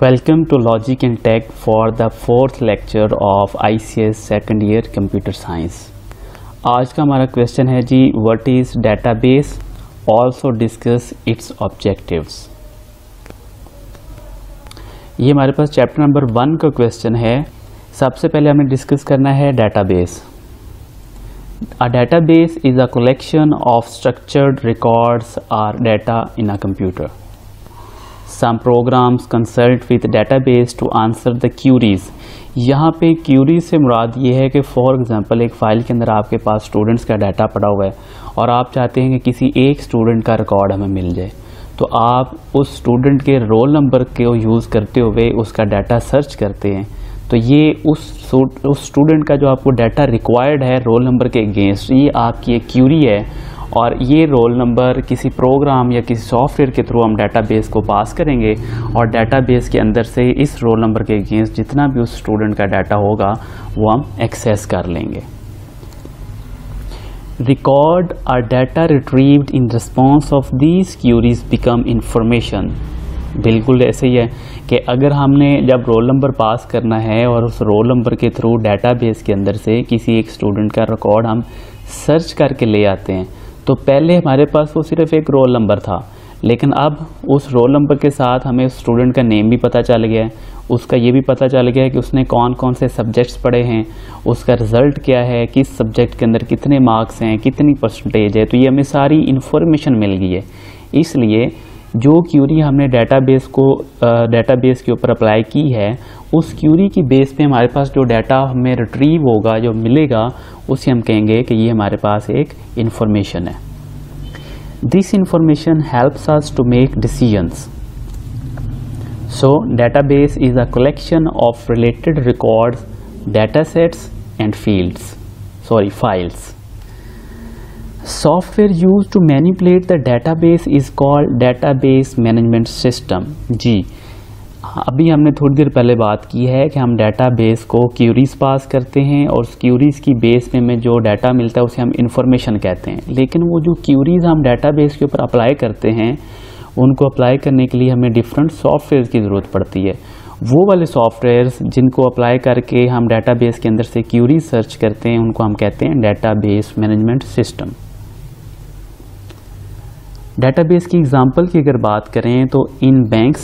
Welcome to logic and tech for the fourth lecture of I C S second year computer science आज का हमारा question है जी what is database also discuss its objective ये हमारे पास chapter number one का question है। सबसे पहले हमें डिस्कस करना है database a database is a collection of structured records or data in a computer Some programs consult with database to answer the queries. यहाँ पे क्यूरी से मुराद ये है कि फॉर एग्जांपल एक फ़ाइल के अंदर आपके पास स्टूडेंट्स का डाटा पड़ा हुआ है और आप चाहते हैं कि किसी एक स्टूडेंट का रिकॉर्ड हमें मिल जाए तो आप उस स्टूडेंट के रोल नंबर को यूज़ करते हुए उसका डाटा सर्च करते हैं तो ये उस उस स्टूडेंट का जो आपको डाटा रिक्वायर्ड है रोल नंबर के अगेंस्ट ये आपकी एक क्यूरी है और ये रोल नंबर किसी प्रोग्राम या किसी सॉफ्टवेयर के थ्रू हम डाटाबेस को पास करेंगे और डाटाबेस के अंदर से इस रोल नंबर के अगेंस्ट जितना भी उस स्टूडेंट का डाटा होगा, वो हम एक्सेस कर लेंगे। Record or data retrieved in response of these queries become information बिल्कुल ऐसे ही है कि अगर हमने जब रोल नंबर पास करना है और उस रोल नंबर के थ्रू डाटाबेस के अंदर से किसी एक स्टूडेंट का रिकॉर्ड हम सर्च करके ले आते हैं तो पहले हमारे पास वो सिर्फ़ एक रोल नंबर था, लेकिन अब उस रोल नंबर के साथ हमें स्टूडेंट का नेम भी पता चल गया है। उसका ये भी पता चल गया है कि उसने कौन कौन से सब्जेक्ट्स पढ़े हैं, उसका रिज़ल्ट क्या है, किस सब्जेक्ट के अंदर कितने मार्क्स हैं, कितनी परसेंटेज है तो ये हमें सारी इन्फॉर्मेशन मिल गई है। इसलिए जो क्यूरी हमने डेटाबेस को डेटाबेस के ऊपर अप्लाई की है, उस क्यूरी की बेस पे हमारे पास जो डाटा हमें रिट्रीव होगा, जो मिलेगा, उसे हम कहेंगे कि ये हमारे पास एक इंफॉर्मेशन है। This information helps us to make decisions so database is a collection of related records data sets and fields sorry software to manipulate the database is called database management system जी। अभी हमने थोड़ी देर पहले बात की है कि हम डाटाबेस को क्यूरीज पास करते हैं और उस क्यूरीज की बेस में में जो डाटा मिलता है उसे हम इंफॉर्मेशन कहते हैं। लेकिन वो जो क्यूरीज हम डाटाबेस के ऊपर अप्लाई करते हैं, उनको अप्लाई करने के लिए हमें डिफरेंट सॉफ्टवेयर की ज़रूरत पड़ती है। वो वाले सॉफ्टवेयर्स जिनको अप्लाई करके हम डाटाबेस के अंदर से क्यूरीज सर्च करते हैं, उनको हम कहते हैं डाटाबेस मैनेजमेंट सिस्टम डेटाबेस की एग्जांपल की अगर बात करें तो in banks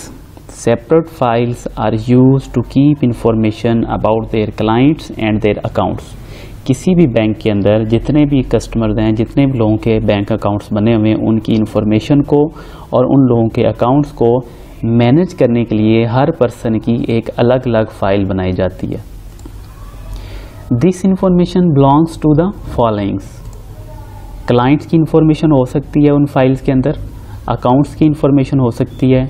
separate files are used to keep information about their clients and their accounts किसी भी बैंक के अंदर जितने भी कस्टमर हैं, जितने भी लोगों के बैंक अकाउंट्स बने हुए हैं, उनकी इंफॉर्मेशन को और उन लोगों के अकाउंट्स को मैनेज करने के लिए हर पर्सन की एक अलग अलग फ़ाइल बनाई जाती है। This information belongs to the followings clients की इंफॉर्मेशन हो सकती है उन फाइल्स के अंदर अकाउंट्स की इंफॉर्मेशन हो सकती है।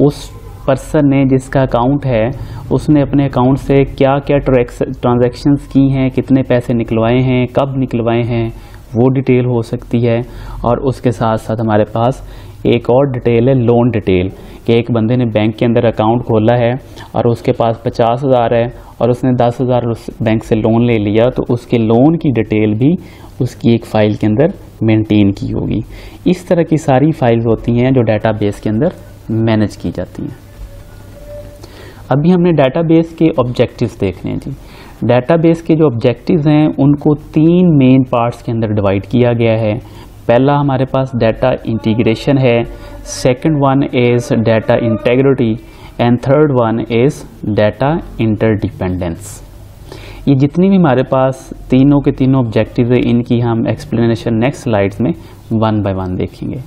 उस पर्सन ने जिसका अकाउंट है, उसने अपने अकाउंट से क्या क्या ट्रांजैक्शंस की हैं, कितने पैसे निकलवाए हैं, कब निकलवाए हैं, वो डिटेल हो सकती है। और उसके साथ साथ हमारे पास एक और डिटेल है लोन डिटेल कि एक बंदे ने बैंक के अंदर अकाउंट खोला है और उसके पास पचास हज़ार है और उसने दस हज़ार उस बैंक से लोन ले लिया तो उसके लोन की डिटेल भी उसकी एक फ़ाइल के अंदर मेंटेन की होगी। इस तरह की सारी फाइल्स होती हैं जो डाटाबेस के अंदर मैनेज की जाती हैं। अभी हमने डाटाबेस के ऑब्जेक्टिव्स देखने हैं जी। डाटाबेस के जो ऑब्जेक्टिव्स हैं, उनको तीन मेन पार्ट्स के अंदर डिवाइड किया गया है। पहला हमारे पास डाटा इंटीग्रेशन है second one is data integrity and third one is data interdependence ये जितनी भी हमारे पास तीनों के तीनों ऑब्जेक्टिव है, इनकी हम एक्सप्लेनेशन नेक्स्ट स्लाइड्स में वन बाय वन देखेंगे।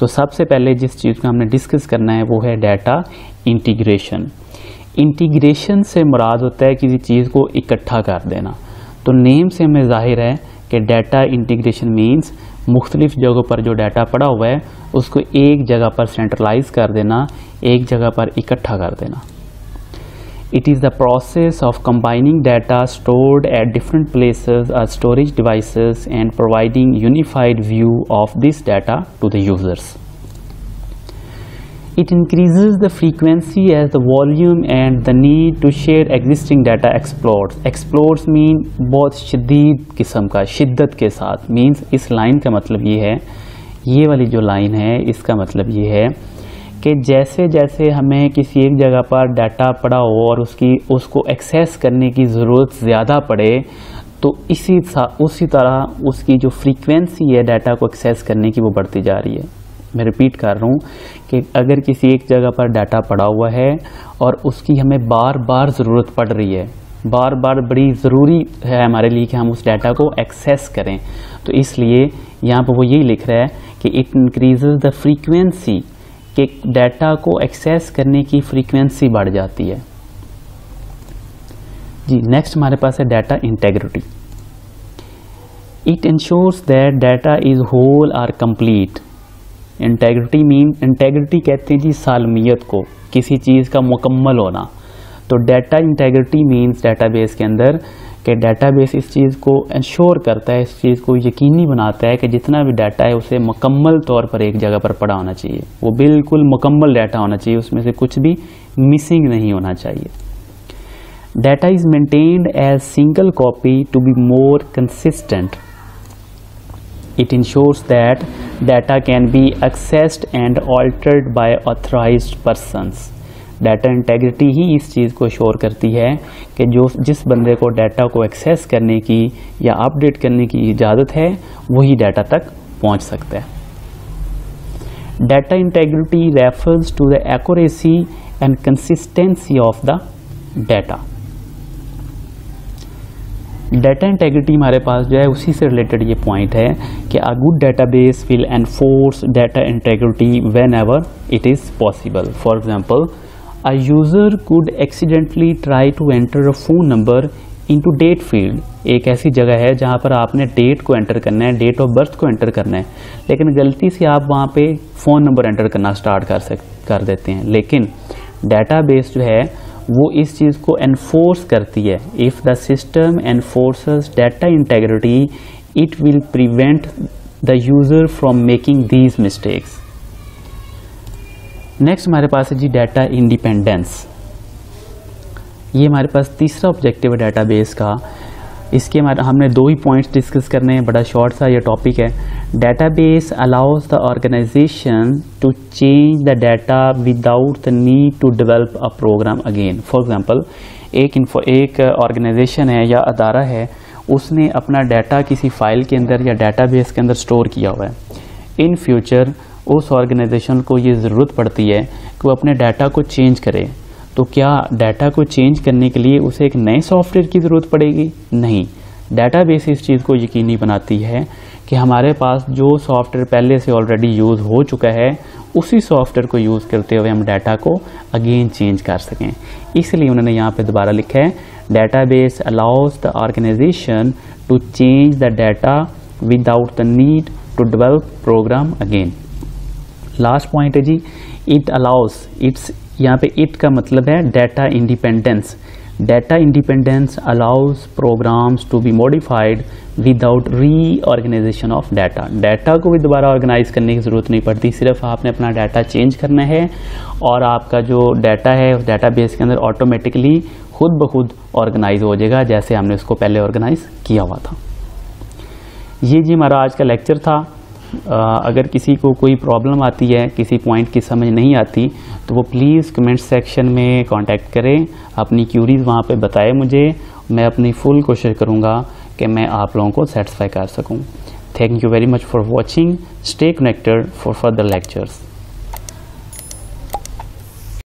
तो सबसे पहले जिस चीज़ को हमने डिस्कस करना है, वो है डाटा इंटीग्रेशन इंटीग्रेशन से मुराद होता है किसी चीज़ को इकट्ठा कर देना। तो नेम से हमें ज़ाहिर है कि डाटा इंटीग्रेशन मीन्स मुख्तलिफ़ जगहों पर जो डाटा पड़ा हुआ है, उसको एक जगह पर सेंट्रलाइज कर देना, एक जगह पर इकट्ठा कर देना। It is the process of combining data stored at different place or storage device and providing unified view of this data to the users It increases the frequency as the volume and the need to share existing data explodes. Explodes mean बहुत शदीद किस्म का शिद्दत के साथ means इस line का मतलब ये है ये वाली जो लाइन है इसका मतलब ये है कि जैसे जैसे हमें किसी एक जगह पर डाटा पड़ा हो और उसकी, उसको एक्सेस करने की ज़रूरत ज़्यादा पड़े तो इसी उसी तरह उसकी जो फ्रीक्वेंसी है डाटा को एक्सेस करने की वो बढ़ती जा रही है। मैं रिपीट कर रहा हूँ कि अगर किसी एक जगह पर डाटा पड़ा हुआ है और उसकी हमें बार बार ज़रूरत पड़ रही है बार बार बड़ी ज़रूरी है हमारे लिए कि हम उस डाटा को एक्सेस करें। तो इसलिए यहाँ पर वो यही लिख रहा है कि इट इंक्रीज़ द फ्रीक्वेंसी कि डाटा को एक्सेस करने की फ्रीक्वेंसी बढ़ जाती है। जी नेक्स्ट हमारे पास है data integrity it ensures that data is whole or complete integrity mean integrity कहते हैं जी सालमियत को, किसी चीज़ का मुकम्मल होना। तो डाटा इंटेग्रिटी मीन्स डाटाबेस के अंदर कि डाटाबेस इस चीज़ को इंश्योर करता है, इस चीज़ को यकीनी बनाता है कि जितना भी डाटा है उसे मुकम्मल तौर पर एक जगह पर पड़ा होना चाहिए। वो बिल्कुल मुकम्मल डाटा होना चाहिए, उसमें से कुछ भी मिसिंग नहीं होना चाहिए। Data is maintained as single copy to be more consistent it ensures that data can be accessed and altered by authorized persons data integrity ही इस चीज़ को शोर करती है कि जो जिस बंदे को डाटा को एक्सेस करने की या अपडेट करने की इजाज़त है, वही डाटा तक पहुँच सकता है। Data integrity refers to the accuracy and consistency of the data data integrity हमारे पास जो है उसी से रिलेटेड ये पॉइंट है कि a good database will enforce data integrity whenever it is possible for example a user could accidentally try to enter a phone number into date field. एक ऐसी जगह है जहाँ पर आपने डेट को एंटर करना है डेट ऑफ़ बर्थ को एंटर करना है। लेकिन गलती से आप वहाँ पे फ़ोन नंबर एंटर करना स्टार्ट कर सक, कर देते हैं। लेकिन डाटाबेस जो है वो इस चीज़ को एनफोर्स करती है। If the system enforce data integrity it will prevent the user from making these mistakes next हमारे पास है जी डाटा इंडिपेंडेंस ये हमारे पास तीसरा ऑब्जेक्टिव है डाटाबेस का। इसके हमारे हमने दो ही पॉइंट्स डिस्कस करने हैं, बड़ा शॉर्ट सा ये टॉपिक है। Database allows the organisation to change the data without the need to develop a program again for example एक इन्फो एक ऑर्गेनाइजेशन है या अदारा है, उसने अपना डाटा किसी फ़ाइल के अंदर या डाटाबेस के अंदर स्टोर किया हुआ है। इन फ्यूचर उस ऑर्गेनाइजेशन को ये ज़रूरत पड़ती है कि वो अपने डाटा को चेंज करे। तो क्या डाटा को चेंज करने के लिए उसे एक नए सॉफ्टवेयर की ज़रूरत पड़ेगी? नहीं. डाटाबेस इस चीज़ को यकीनी बनाती है कि हमारे पास जो सॉफ्टवेयर पहले से ऑलरेडी यूज़ हो चुका है, उसी सॉफ्टवेयर को यूज़ करते हुए हम डाटा को अगेन चेंज कर सकें. इसलिए उन्होंने यहाँ पे दोबारा लिखा है database allows the organisation to change the data without the need to develop program again last point है जी इट अलाउस इट्स यहाँ पे इट का मतलब है data independence data independence allows programs to be modified without reorganisation of data data को भी दोबारा ऑर्गेनाइज करने की ज़रूरत नहीं पड़ती, सिर्फ़ आपने अपना डाटा चेंज करना है और आपका जो डाटा है, उस डाटा बेस के अंदर ऑटोमेटिकली खुद ब खुद ऑर्गेनाइज हो जाएगा, जैसे हमने उसको पहले ऑर्गेनाइज किया हुआ था। ये जी हमारा आज का लेक्चर था। अगर किसी को कोई प्रॉब्लम आती है, किसी पॉइंट की समझ नहीं आती तो वो प्लीज़ कमेंट सेक्शन में कांटेक्ट करें। अपनी क्यूरीज़ वहाँ पे बताएँ मुझे। मैं अपनी फुल कोशिश करूँगा कि मैं आप लोगों को सेटिस्फाई कर सकूँ। Thank you very much for watching stay connected for further lectures